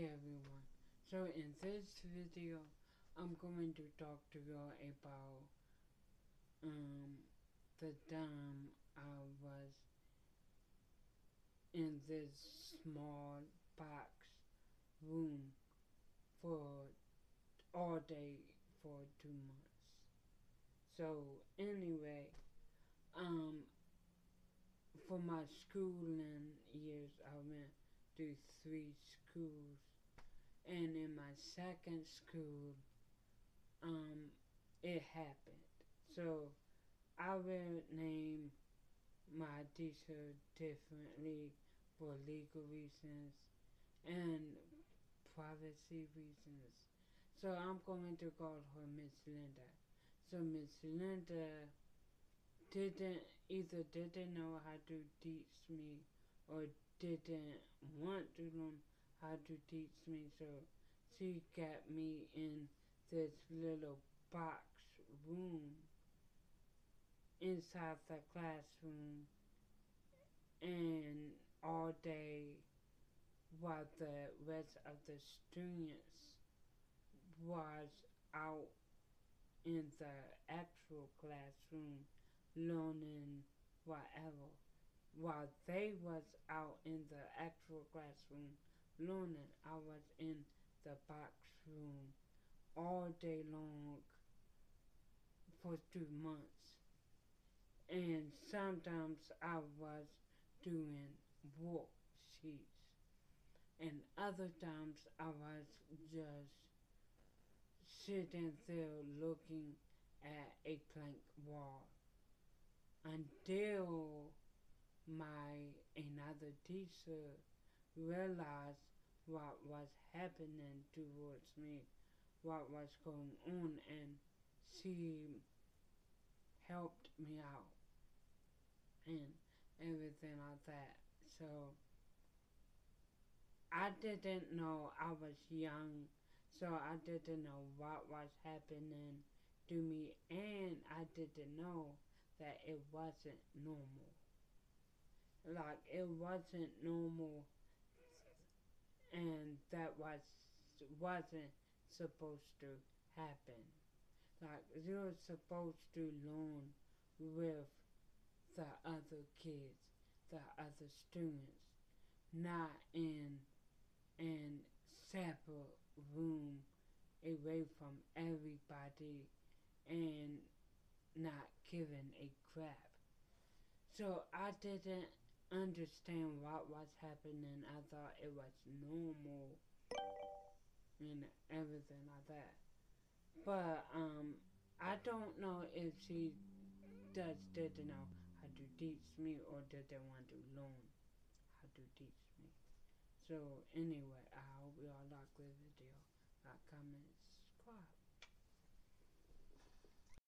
Hey everyone, so in this video I'm going to talk to you about um, the time I was in this small box room for all day for two months. So anyway, um, for my schooling years I went to three schools. And in my second school, um, it happened. So I will name my teacher differently for legal reasons and privacy reasons. So I'm going to call her Miss Linda. So Miss Linda didn't either didn't know how to teach me or didn't want to learn how to teach me, so she kept me in this little box room inside the classroom. And all day while the rest of the students was out in the actual classroom learning whatever. While they was out in the actual classroom learning, I was in the box room all day long for two months. And sometimes I was doing worksheets. And other times I was just sitting there looking at a blank wall until my another teacher realized what was happening towards me, what was going on, and she helped me out and everything like that. So I didn't know I was young, so I didn't know what was happening to me, and I didn't know that it wasn't normal like it wasn't normal and that was wasn't supposed to happen. Like you're supposed to learn with the other kids the other students not in in separate room away from everybody and not giving a crap. So I didn't understand what was happening. I thought it was normal and everything like that. But um, I don't know if she does didn't know how to teach me or did they want to learn how to teach me. So anyway, I hope you all like the video. Like, comment, subscribe.